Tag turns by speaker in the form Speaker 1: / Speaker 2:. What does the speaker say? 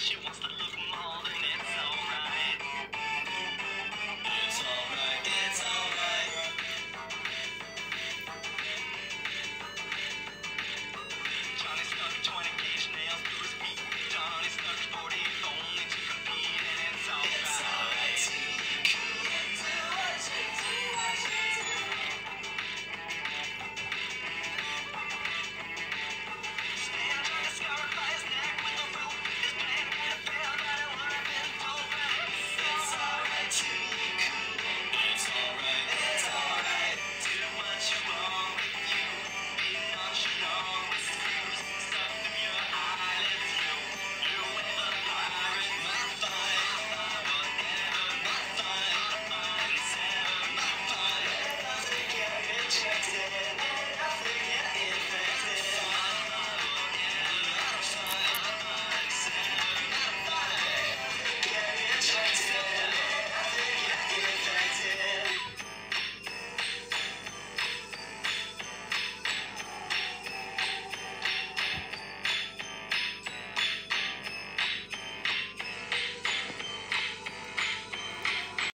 Speaker 1: she wants to